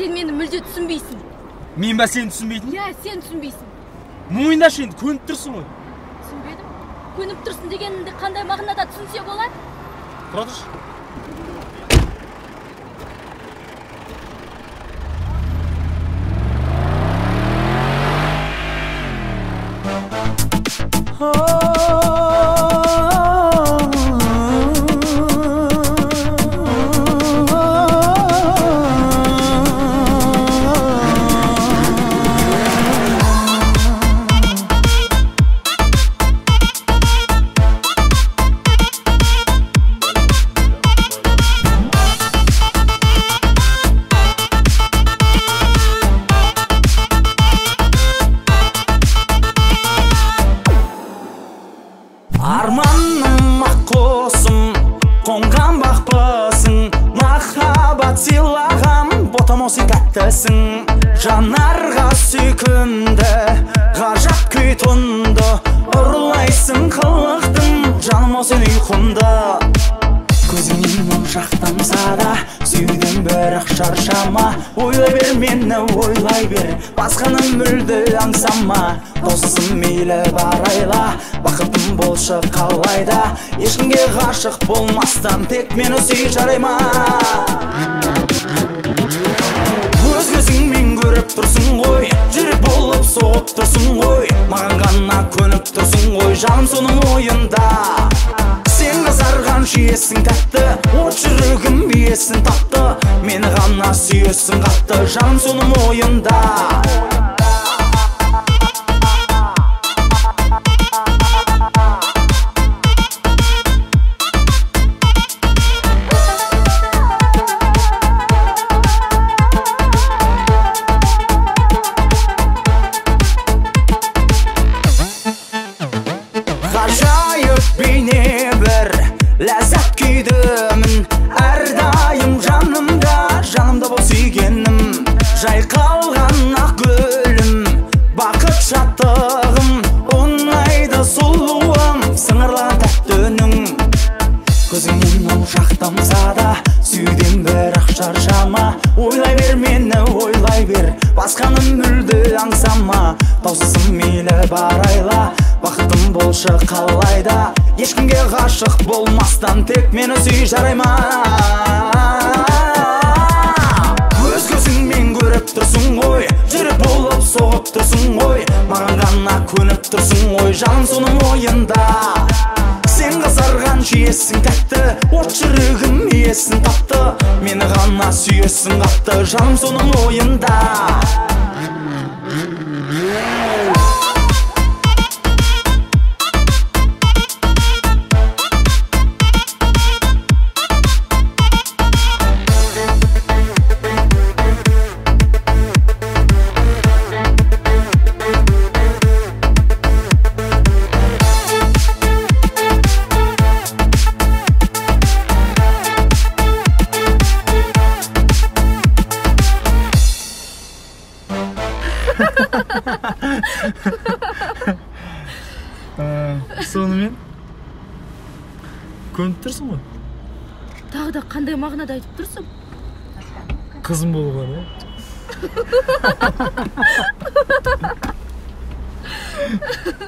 сен мені мүлде түсінбейсің. Мен ба сені түсінбейтін? Иә сен түсінбейсің. Мойындашы енді? Көніп тұрсың ғой. Түсінбедім. Көніп тұрсың дегеніңді қандай мағынада түсінсе болады? Тұра тұршы. Арманым ақ құсым қонған бақпысың махаббат сыйлаған ботамосы тәттісің жанарға сүйкімді ғажап күй тұнды ұрлайсың қылықтың жаным ау сен ұйқымды жақтамса да сүюден бірақ шаршама. Ойлай бер мені ойлай бер басқаны мүлде аңсама. Досысың мейлі барайла бақытым болшы қалайда ешкімге ғашық болмастан тек мені сүй жарай ма өз көзіңмен көріп тұрсың ғой жүрек болып соғып тұрсың ғой. Маған ғана көніп тұрсың ғой жаным соның ойында. Қызарған жиесің тәтті от жүрегім иесін тапты. Мені ғана сүйесің қатты жаным соның ойында ғажайып бейне ләззат күйдімін әрдайым жанымда жанымда бол сүйгенім. жайқалған ақ гүлім бақыт шаттығым ұнайды сұлуым сыңырлаған тәтті үнің көзіңнен мұң жақтамса да сүюден бірақ шаршама. ойлай бер мені ойлай бер басқаны мүлде аңсама. таусызым мейлі барайла бақытым болшы қалайда. Ешкімге ғашық болмастан тек мені сүй жарай ма өз көзіңмен көріп тұрсың ғой жүрек болып соғып тұрсың ғой. Маған ғана көніп тұрсың ғой жаным соның ойында. Сен қызарған жиесің тәтті от жүрегім иесін тапты. Мені ғана сүйесің қатты жаным соның ойында. сонымен көніп тұрсың ғой? Тағы да қандай мағынада айтып тұрсың? Қызым болуға да.